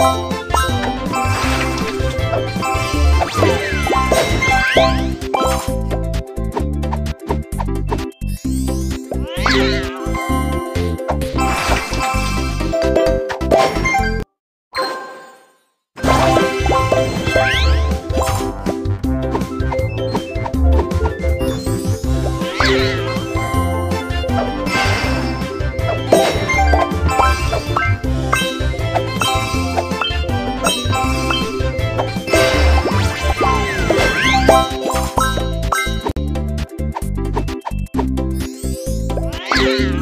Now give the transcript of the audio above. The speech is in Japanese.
you Yeah.